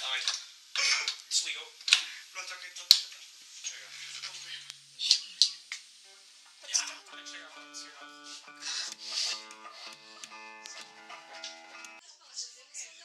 Dawaj. Sligo. Plączak jak to Czego? You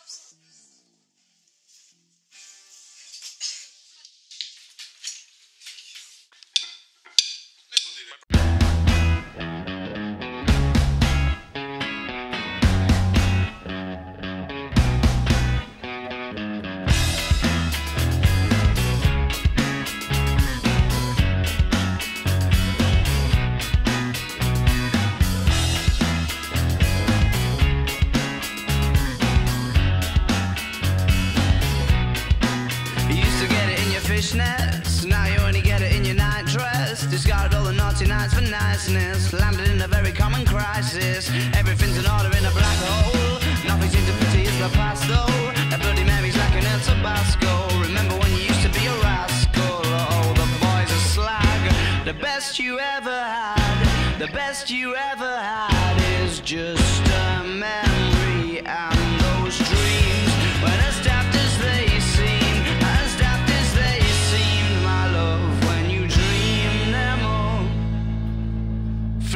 fishnets, now you only get it in your night dress. Discarded all the naughty nights for niceness, landed in a very common crisis. Everything's in order in a black hole. Nothing seems to pity is the past though. A bloody memory's like an El Tabasco. Remember when you used to be a rascal? Oh, the boys are slag. The best you ever had, the best you ever had is just a memory and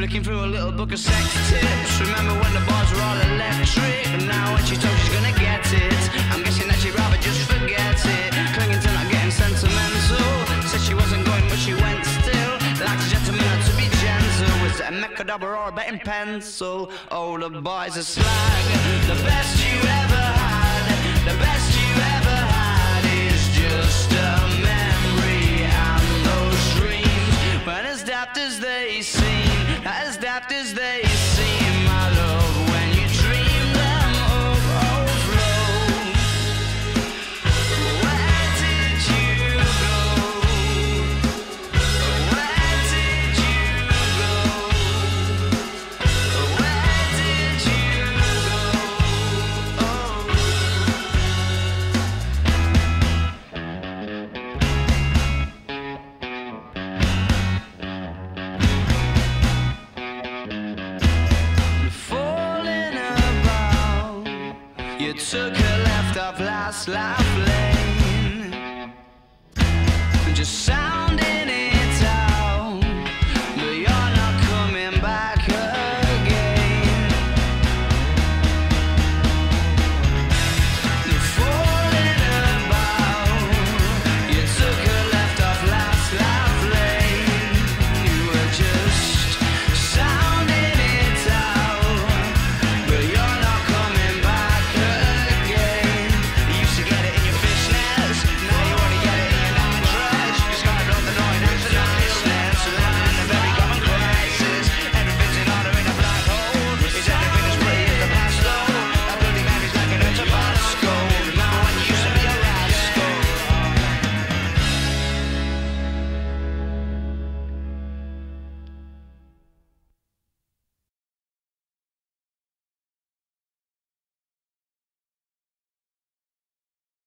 Flicking through a little book of sex tips. Remember when the bars were all electric? And now when she told she's gonna get it, I'm guessing that she'd rather just forget it. Clinging to not getting sentimental. Said she wasn't going, but she went still. Like a gentleman to be gentle. Was it a mechadobber or a betting pencil? Oh, the boys are slag. The best you ever had, the best you ever had is just a memory and those dreams. When as daft as they seem, as daft as they left